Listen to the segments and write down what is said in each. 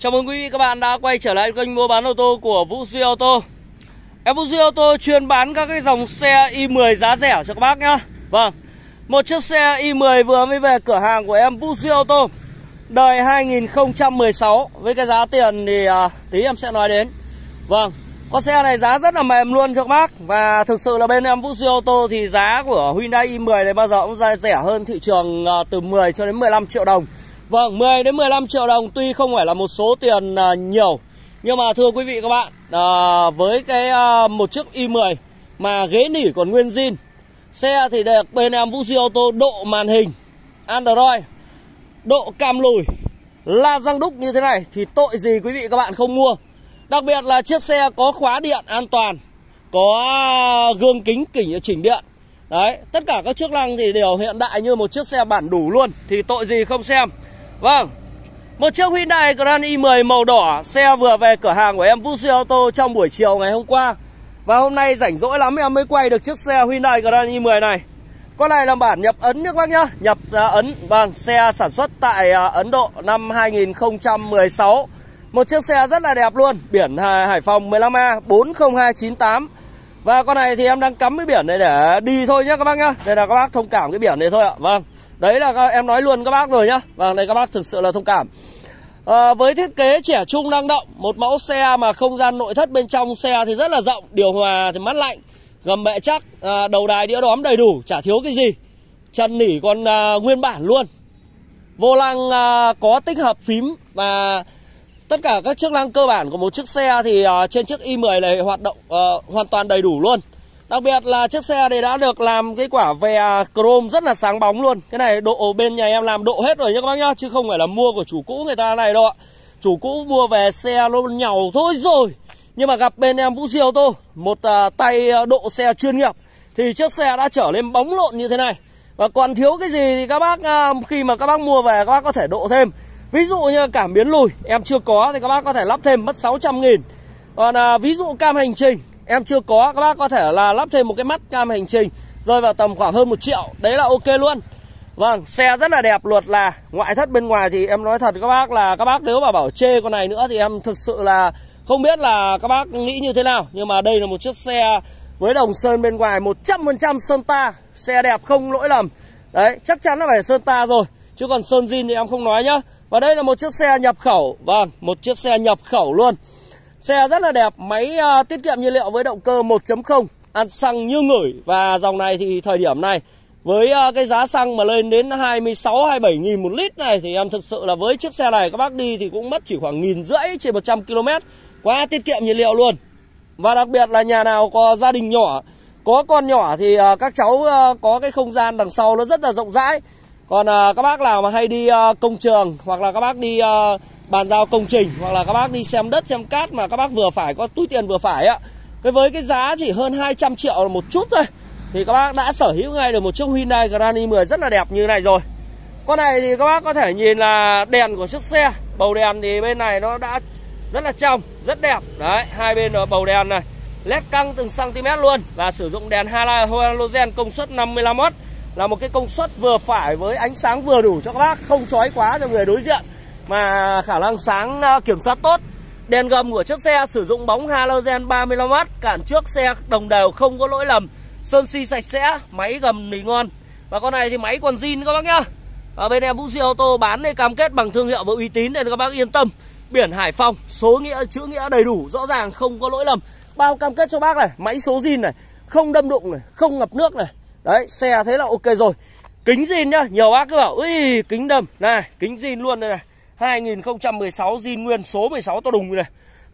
Chào mừng quý vị các bạn đã quay trở lại kênh mua bán ô tô của Vũ Duy Ô tô Em Vũ Duy Ô tô chuyên bán các cái dòng xe i10 giá rẻ cho các bác nhá. Vâng Một chiếc xe i10 vừa mới về cửa hàng của em Vũ Duy Ô tô Đời 2016 Với cái giá tiền thì à, tí em sẽ nói đến. Vâng Con xe này giá rất là mềm luôn cho các bác. Và thực sự là bên em Vũ Duy Ô tô thì giá của Hyundai i10 này bao giờ cũng rẻ hơn thị trường à, từ 10 cho đến 15 triệu đồng. Vâng, 10 đến 15 triệu đồng tuy không phải là một số tiền à, nhiều. Nhưng mà thưa quý vị các bạn à, Với cái à, một chiếc i10 mà ghế nỉ còn nguyên zin Xe thì được bên em Vũ Duy auto độ màn hình Android Độ cam lùi La răng đúc như thế này thì tội gì quý vị các bạn không mua. Đặc biệt là chiếc xe có khóa điện an toàn Có à, gương kính kỉnh chỉnh điện. Đấy, tất cả các chức năng thì đều hiện đại như một chiếc xe bản đủ luôn Thì tội gì không xem. Vâng. Một chiếc Hyundai Grand i10 màu đỏ Xe vừa về cửa hàng của em Vusi Auto trong buổi chiều ngày hôm qua. Và hôm nay rảnh rỗi lắm em mới quay được chiếc xe Hyundai Grand i10 này. Con này là bản nhập Ấn nhé các bác nhá. Nhập uh, Ấn Vâng, xe sản xuất tại uh, Ấn Độ năm 2016 Một chiếc xe rất là đẹp luôn Biển uh, Hải Phòng 15A 40298 Và con này thì em đang cắm cái biển này để đi thôi nhé các bác nhá. Đây là các bác thông cảm cái biển này thôi ạ. Vâng. Đấy là em nói luôn các bác rồi nhá. Vâng đây các bác thực sự là thông cảm. À, Với thiết kế trẻ trung năng động Một mẫu xe mà không gian nội thất bên trong xe thì rất là rộng Điều hòa thì mát lạnh Gầm bệ chắc à, Đầu đài đĩa đóm đầy đủ Chả thiếu cái gì. Chân nỉ còn à, nguyên bản luôn. Vô lăng à, có tích hợp phím Và tất cả các chức năng cơ bản của một chiếc xe Thì à, trên chiếc i10 này hoạt động à, hoàn toàn đầy đủ luôn. Đặc biệt là chiếc xe này đã được làm cái quả vè à, chrome rất là sáng bóng luôn. Cái này độ bên nhà em làm độ hết rồi nhá các bác nhá Chứ không phải là mua của chủ cũ người ta này đâu ạ. Chủ cũ mua về xe nó nhàu thôi rồi. Nhưng mà gặp bên em Vũ Siêu tô Một uh, tay à, độ xe chuyên nghiệp Thì chiếc xe đã trở lên bóng lộn như thế này. Và còn thiếu cái gì thì các bác uh, Khi mà các bác mua về các bác có thể độ thêm. Ví dụ như cảm biến lùi Em chưa có thì các bác có thể lắp thêm mất 600 nghìn. Còn uh, ví dụ cam hành trình em chưa có, các bác có thể là lắp thêm một cái mắt cam hành trình, rơi vào tầm khoảng hơn một triệu. Đấy là ok luôn. Vâng xe rất là đẹp luật là ngoại thất bên ngoài thì em nói thật các bác là các bác nếu mà bảo chê con này nữa thì em thực sự là không biết là các bác nghĩ như thế nào. Nhưng mà đây là một chiếc xe với đồng sơn bên ngoài 100% sơn ta. Xe đẹp không lỗi lầm. Đấy, chắc chắn là phải sơn ta rồi, chứ còn sơn zin thì em không nói nhá. Và đây là một chiếc xe nhập khẩu. Vâng một chiếc xe nhập khẩu luôn. Xe rất là đẹp, máy uh, tiết kiệm nhiên liệu với động cơ 1.0 Ăn xăng như ngửi. Và dòng này thì thời điểm này Với uh, cái giá xăng mà lên đến 26-27 nghìn một lít này Thì em thực sự là với chiếc xe này các bác đi thì cũng mất chỉ khoảng nghìn rưỡi trên 100 km Quá tiết kiệm nhiên liệu luôn. Và đặc biệt là nhà nào có gia đình nhỏ Có con nhỏ thì uh, các cháu uh, có cái không gian đằng sau nó rất là rộng rãi. Còn các bác nào mà hay đi công trường Hoặc là các bác đi... Bàn giao công trình hoặc là các bác đi xem đất, xem cát mà các bác vừa phải, có túi tiền vừa phải ạ cái với cái giá chỉ hơn 200 triệu là một chút thôi. Thì các bác đã sở hữu ngay được một chiếc Hyundai Grand i10 rất là đẹp như này rồi. Con này thì các bác có thể nhìn là đèn của chiếc xe. Bầu đèn thì bên này nó đã rất là trong, rất đẹp. Đấy, hai bên nó bầu đèn này. Led căng từng cm luôn và sử dụng đèn halogen công suất 55W là một cái công suất vừa phải với ánh sáng vừa đủ cho các bác, không chói quá cho người đối diện mà khả năng sáng à, kiểm soát tốt. Đèn gầm của chiếc xe sử dụng bóng halogen 35W Cản trước xe đồng đều không có lỗi lầm. Sơn si sạch sẽ, máy gầm nỉ ngon. Và con này thì máy còn zin các bác nhá. Ở bên em Vũ Duy ô tô bán đây cam kết bằng thương hiệu và uy tín Nên các bác yên tâm. Biển Hải Phòng, số nghĩa, chữ nghĩa đầy đủ Rõ ràng không có lỗi lầm. Bao cam kết cho bác này, máy số zin này Không đâm đụng này, không ngập nước này. Đấy, xe thế là ok rồi. Kính zin nhá, nhiều bác cứ bảo Ui, kính đầm, này, kính zin luôn đây này. 2016 zin nguyên số 16 to đùng này.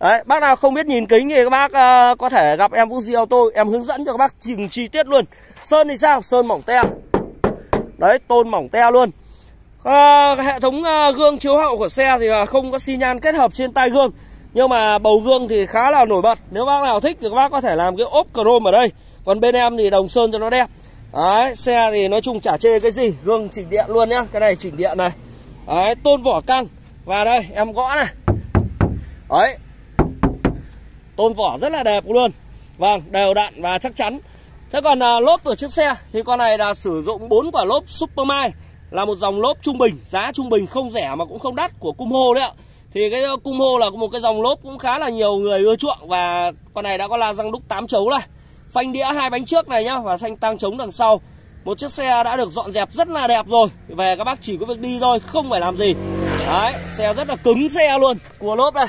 Đấy, bác nào không biết nhìn kính thì các bác uh, có thể gặp em Vũ Di Auto Em hướng dẫn cho các bác trình chi tiết luôn. Sơn thì sao? Sơn mỏng te. Đấy, tôn mỏng te luôn. Uh, Hệ thống uh, gương chiếu hậu của xe thì uh, không có xi nhan kết hợp trên tay gương. Nhưng mà bầu gương thì khá là nổi bật. Nếu bác nào thích thì các bác có thể làm cái ốp chrome ở đây. Còn bên em thì đồng sơn cho nó đẹp. Đấy, xe thì nói chung chả chê cái gì. Gương chỉnh điện luôn nhá. Cái này chỉnh điện này. Đấy, tôn vỏ căng. Và đây, em gõ này. Đấy. Tôn vỏ rất là đẹp luôn. Vâng, đều đặn và chắc chắn. Thế còn à, lốp của chiếc xe Thì con này là sử dụng 4 quả lốp supermai. Là một dòng lốp trung bình Giá trung bình không rẻ mà cũng không đắt của Cung Hô đấy ạ. Thì cái ờ, cung hô là một cái dòng lốp cũng khá là nhiều người ưa chuộng. Và con này đã có la răng đúc 8 chấu này. Phanh đĩa hai bánh trước này nhá Và phanh tăng trống đằng sau. Một chiếc xe đã được dọn dẹp rất là đẹp rồi Về các bác chỉ có việc đi thôi Không phải làm gì Đấy xe rất là cứng xe luôn Cua lốp đây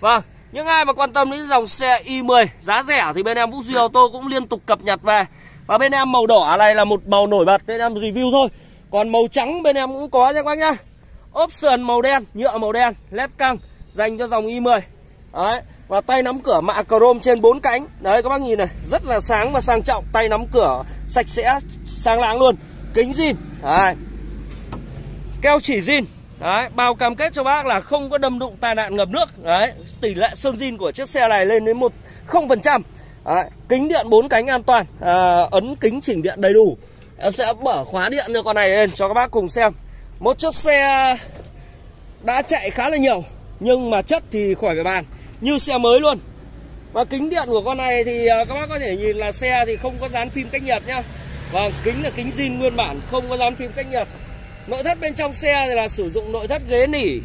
Vâng những ai mà quan tâm đến dòng xe i10 giá rẻ thì bên em Vũ Duy Ô tô cũng liên tục cập nhật về. Và bên em màu đỏ à, này là một màu nổi bật bên em review thôi. Còn màu trắng bên em cũng có nha các bác nhá. Option màu đen, nhựa màu đen, led căng dành cho dòng i10. Đấy, và tay nắm cửa mạ chrome trên bốn cánh. Đấy các bác nhìn này, rất là sáng và sang trọng, tay nắm cửa sạch sẽ, sáng láng luôn. Kính zin. Đấy. Keo chỉ zin Đấy, bao cam kết cho bác là không có đâm đụng tai nạn ngập nước. Đấy, tỷ lệ sơn zin của chiếc xe này lên đến một không phần trăm. Kính điện bốn cánh an toàn, à, ấn kính chỉnh điện đầy đủ. Em sẽ mở khóa điện cho con này lên cho các bác cùng xem. Một chiếc xe đã chạy khá là nhiều nhưng mà chất thì khỏi phải bàn, như xe mới luôn. Và kính điện của con này thì à, các bác có thể nhìn là xe thì không có dán phim cách nhiệt nhá. Vâng, kính là kính zin nguyên bản, không có dán phim cách nhiệt. Nội thất bên trong xe thì là sử dụng nội thất ghế nỉ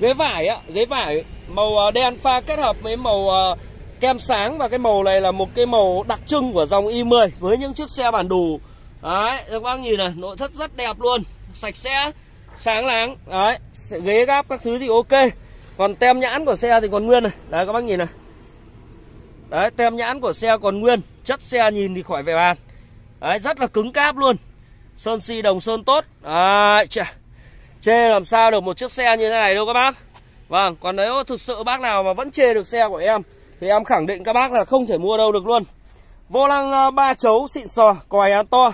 Ghế vải á, ghế vải màu à, đen pha kết hợp với màu à, kem sáng Và cái màu này là một cái màu đặc trưng của dòng i10 Với những chiếc xe bản đồ Đấy, các bác nhìn này, nội thất rất đẹp luôn Sạch sẽ, sáng láng Đấy, ghế gáp các thứ thì ok còn tem nhãn của xe thì còn nguyên này. Đấy các bác nhìn này. Đấy, tem nhãn của xe còn nguyên. Chất xe nhìn thì khỏi vẻ bàn. Đấy, rất là cứng cáp luôn. Sơn si đồng sơn tốt. Đấy, chê. Chê làm sao được một chiếc xe như thế này đâu các bác. Vâng, còn nếu thực sự bác nào mà vẫn chê được xe của em Thì em khẳng định các bác là không thể mua đâu được luôn. Vô lăng à, ba chấu xịn sò, còi ăn to.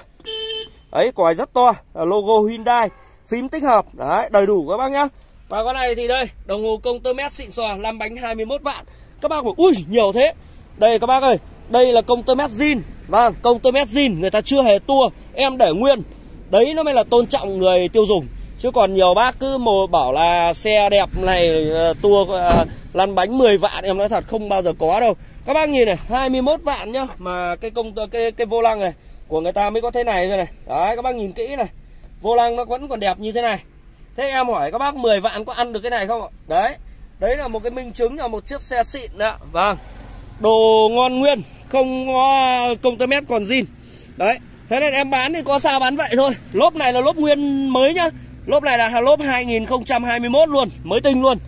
Ấy còi rất to. Logo Hyundai, phím tích hợp. Đấy, đầy đủ các bác nhá. Và con này thì đây, đồng hồ công tơ mét xịn sò lăn bánh 21 vạn. Các bác bảo, ui, nhiều thế. Đây các bác ơi, đây là công tơ mét zin. Vâng, công tơ mét zin người ta chưa hề tua Em để nguyên. Đấy nó mới là tôn trọng người tiêu dùng. Chứ còn nhiều bác cứ mồ bảo là xe đẹp này ờ, tua ờ, lăn bánh 10 vạn em nói thật không bao giờ có đâu. Các bác nhìn này 21 vạn nhá Mà cái công cái, cái vô lăng này của người ta mới có thế này rồi này. Đấy các bác nhìn kỹ này. Vô lăng nó vẫn còn đẹp như thế này. Thế em hỏi các bác 10 vạn có ăn được cái này không ạ? Đấy Đấy là một cái minh chứng là một chiếc xe xịn ạ. Vâng. Đồ ngon nguyên Không có công tơ mét còn zin. Đấy Thế nên em bán thì có sao bán vậy thôi. Lốp này là lốp nguyên mới nhá. Lốp này là lốp 2021 luôn Mới tinh luôn.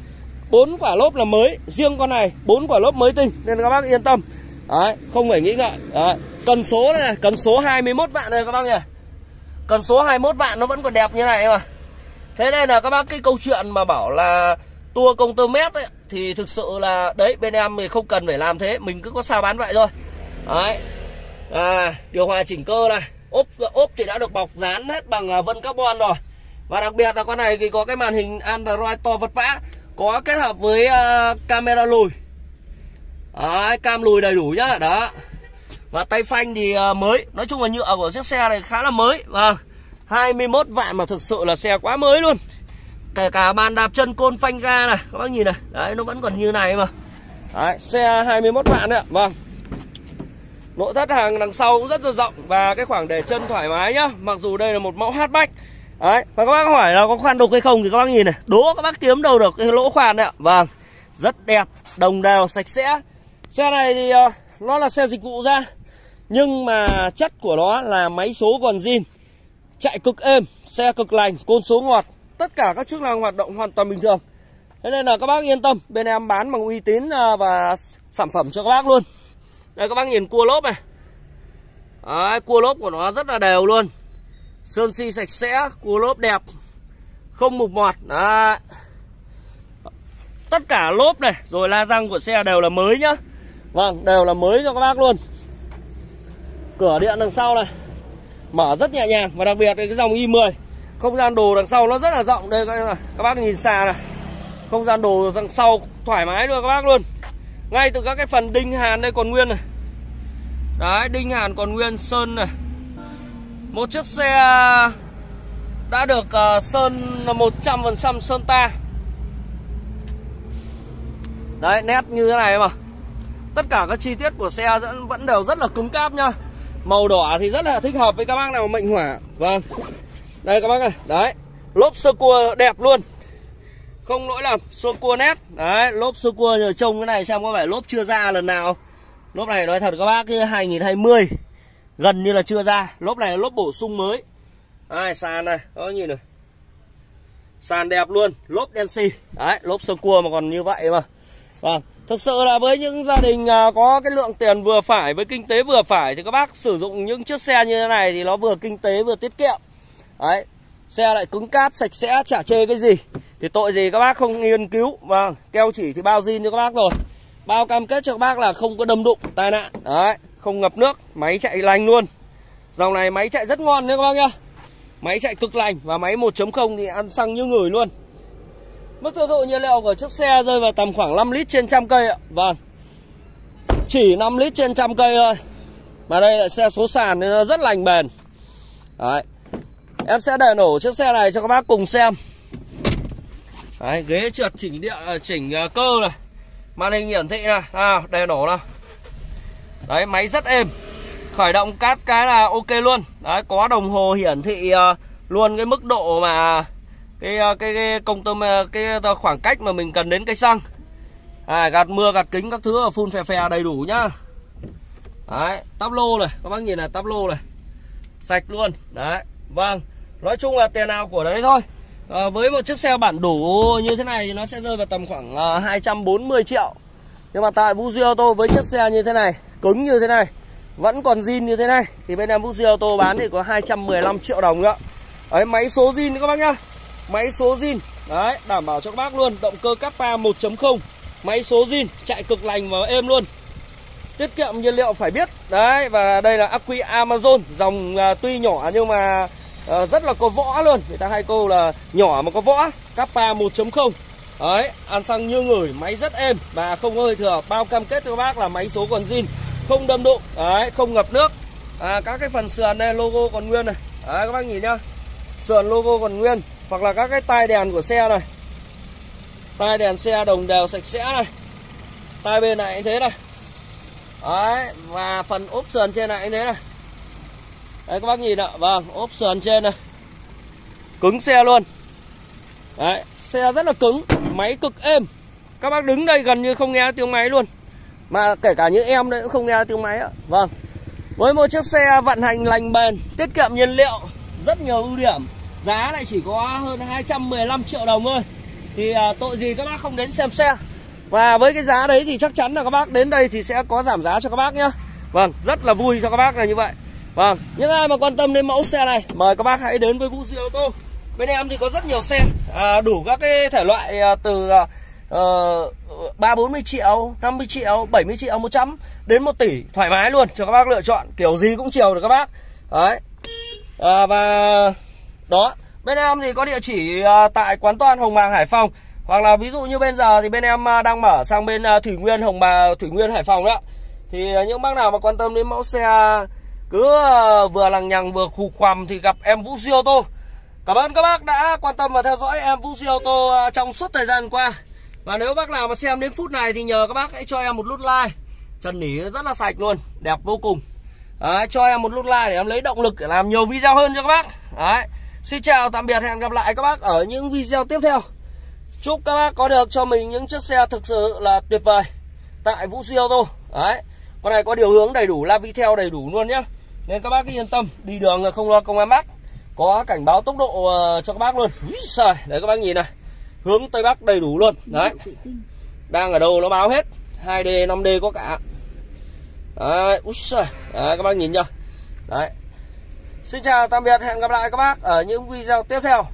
Bốn quả lốp là mới Riêng con này bốn quả lốp mới tinh Nên các bác yên tâm. Đấy, không phải nghĩ ngợi. Đấy. Cần số này, này Cần số 21 vạn đây các bác nhỉ. Cần số 21 vạn nó vẫn còn đẹp như này mà Thế nên là các bác cái câu chuyện mà bảo là Tua công tơ mét ấy Thì thực sự là Đấy bên em thì không cần phải làm thế Mình cứ có sao bán vậy thôi. Đấy. À, điều hòa chỉnh cơ này. Ốp ốp thì đã được bọc dán hết bằng à, vân carbon rồi. Và đặc biệt là con này thì có cái màn hình Android to vật vã có kết hợp với uh, camera lùi. Đấy, cam lùi đầy đủ nhá. Đó. Và tay phanh thì uh, mới. Nói chung là nhựa của chiếc xe này khá là mới và 21 vạn mà thực sự là xe quá mới luôn kể cả bàn đạp chân côn phanh ga này các bác nhìn này đấy nó vẫn còn như này mà đấy, xe 21 vạn đấy vâng Nội thất hàng đằng sau cũng rất là rộng và cái khoảng để chân thoải mái nhá. Mặc dù đây là một mẫu hatchback. Đấy, và các bác hỏi là có khoan đục hay không thì các bác nhìn này, đố các bác kiếm đâu được cái lỗ khoan đấy ạ. Vâng, rất đẹp, đồng đều, sạch sẽ. Xe này thì uh, nó là xe dịch vụ ra. Nhưng mà chất của nó là máy số còn zin. Chạy cực êm, xe cực lành, côn số ngọt, tất cả các chức năng hoạt động hoàn toàn bình thường. Thế nên là các bác yên tâm, bên em bán bằng uy tín à, và sản phẩm cho các bác luôn. Đây các bác nhìn cua lốp này Đấy, cua lốp của nó rất là đều luôn Sơn si sạch sẽ Cua lốp đẹp Không mục mọt Đấy. Tất cả lốp này Rồi la răng của xe đều là mới nhá Vâng đều là mới cho các bác luôn Cửa điện đằng sau này Mở rất nhẹ nhàng Và đặc biệt cái dòng i10 Không gian đồ đằng sau nó rất là rộng. Đây các bác nhìn xa này. Không gian đồ đằng sau thoải mái luôn các bác luôn. Ngay từ các cái phần đinh hàn đây còn nguyên này. Đấy đinh hàn còn nguyên sơn này. Một chiếc xe đã được uh, sơn 100% sơn ta. Đấy nét như thế này mà. Tất cả các chi tiết của xe vẫn, vẫn đều rất là cứng cáp nhá. Màu đỏ thì rất là thích hợp với các bác nào mệnh hỏa. Vâng. Đây các bác này Đấy. Lốp sơ cua đẹp luôn. Không lỗi lầm Sơ cua nét. Đấy, lốp sơ cua nhờ trông cái này xem có phải lốp chưa ra lần nào. Lốp này nói thật các bác, cái 2020 gần như là chưa ra. Lốp này là lốp bổ sung mới. Ai, sàn này. Có nhìn này. Sàn đẹp luôn. Lốp đen xì đấy, lốp sơ cua mà còn như vậy mà. Vâng thực sự là với những gia đình à, có cái lượng tiền vừa phải, với kinh tế vừa phải thì các bác sử dụng những chiếc xe như thế này thì nó vừa kinh tế vừa tiết kiệm. Đấy, xe lại cứng cáp, sạch sẽ, chả chê cái gì. Thì tội gì các bác không nghiên cứu? Vâng keo chỉ thì bao zin cho các bác rồi. Bao cam kết cho các bác là không có đâm đụng, tai nạn. Đấy, không ngập nước, máy chạy lành luôn. Dòng này máy chạy rất ngon đấy các bác nhá. Máy chạy cực lành và máy 1.0 thì ăn xăng như người luôn. Mức tiêu thụ nhiên liệu của chiếc xe rơi vào tầm khoảng 5 lít trên trăm cây ạ. Vâng. Chỉ 5 lít trên trăm cây thôi. Mà đây là xe số sàn nên nó rất lành bền. Đấy. Em sẽ để nổ chiếc xe này cho các bác cùng xem. Đấy, ghế trượt chỉnh điện ờ, chỉnh ờ, cơ này. Màn hình hiển thị này. À, để nổ nào. Đấy máy rất êm. Khởi động cát cái là ok luôn. Đấy có đồng hồ hiển thị ờ, luôn cái mức độ mà cái ờ, cái, cái công tâm cái ờ, khoảng cách mà mình cần đến cây xăng. À, gạt mưa gạt kính các thứ phun phè phè đầy đủ nhá. Đấy tắp lô này các bác nhìn là tắp lô này. Sạch luôn đấy vâng. Nói chung là tiền nào của đấy thôi. À, với một chiếc xe bản đủ như thế này thì nó sẽ rơi vào tầm khoảng uh, 240 triệu. Nhưng mà tại Fuji Auto với chiếc xe như thế này cứng như thế này vẫn còn zin như thế này thì bên em Fuji Auto bán thì có 215 triệu đồng nữa ấy máy số zin các bác nhá máy số zin. Đấy đảm bảo cho các bác luôn. Động cơ Kappa 1.0 máy số zin chạy cực lành và êm luôn. Tiết kiệm nhiên liệu phải biết. Đấy và đây là ắc quy Amazon. Dòng uh, tuy nhỏ nhưng mà uh, rất là có võ luôn. Người ta hay câu là nhỏ mà có võ. Kappa 1.0 đấy ăn xăng như người máy rất êm. Và không có hơi thừa. Bao cam kết cho các bác là máy số còn zin. Không đâm đụng đấy không ngập nước. À, các cái phần sườn đây logo còn nguyên này. Đấy các bác nhìn nhá. Sườn logo còn nguyên hoặc là các cái tai đèn của xe này. Tai đèn xe đồng đều sạch sẽ này. Tai bên này thế này. Đấy, và phần ốp sườn trên này thế này. Đấy, các bác nhìn ạ. Vâng ốp sườn trên này. Cứng xe luôn. Đấy, xe rất là cứng, máy cực êm. Các bác đứng đây gần như không nghe tiếng máy luôn. Mà kể cả những em đấy cũng không nghe tiếng máy ạ. Vâng. Với một chiếc xe vận hành lành bền, Tiết kiệm nhiên liệu, Rất nhiều ưu điểm. Giá lại chỉ có hơn 215 triệu đồng thôi. Thì à, tội gì các bác không đến xem xe. Và với cái giá đấy thì chắc chắn là các bác đến đây thì sẽ có giảm giá cho các bác nhá. Vâng rất là vui cho các bác là như vậy. Vâng những ai mà quan tâm đến mẫu xe này Mời các bác hãy đến với Vũ Diệu Ô tô. Bên em thì có rất nhiều xe. À, Đủ các cái thể loại à, từ à, ờ, ba bốn mươi triệu, 50 triệu, 70 triệu, 100 đến 1 tỷ. Thoải mái luôn cho các bác lựa chọn. Kiểu gì cũng chiều được các bác. Đấy. À, và đó, bên em thì có địa chỉ à, tại quán Toan Hồng Bàng Hải Phòng hoặc là ví dụ như bên giờ thì bên em à, đang mở sang bên à, Thủy Nguyên Hồng bà Thủy Nguyên Hải Phòng đó. Thì những bác nào mà quan tâm đến mẫu xe cứ vừa lằng nhằng vừa khù khoằm thì gặp em Vũ Duy Ô tô. Cảm ơn các bác đã quan tâm và theo dõi em Vũ Duy Ô tô trong suốt thời gian qua. Và nếu bác nào mà xem đến phút này thì nhờ các bác hãy cho em một nút like Chân nỉ rất là sạch luôn, đẹp vô cùng Đấy, cho em một nút like để em lấy động lực để làm nhiều video hơn cho các bác Đấy. Xin chào, tạm biệt, hẹn gặp lại các bác ở những video tiếp theo. Chúc các bác có được cho mình những chiếc xe thực sự là tuyệt vời Tại Vũ Duy tô. Đấy. Con này có điều hướng đầy đủ, la vi theo đầy đủ luôn nhé Nên các bác yên tâm, đi đường là không lo công an bắt Có cảnh báo tốc độ ờ, cho các bác luôn. Úi trời, đấy các bác nhìn này. Hướng tây bắc đầy đủ luôn. Đấy. Đang ở đâu nó báo hết. 2D 5D có cả. Đấy, úi đấy các bác nhìn chưa? Đấy xin chào tạm biệt hẹn gặp lại các bác ở những video tiếp theo.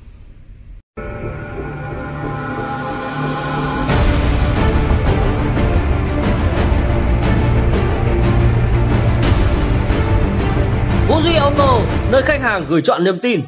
Vũ Duy Auto, nơi khách hàng gửi chọn niềm tin.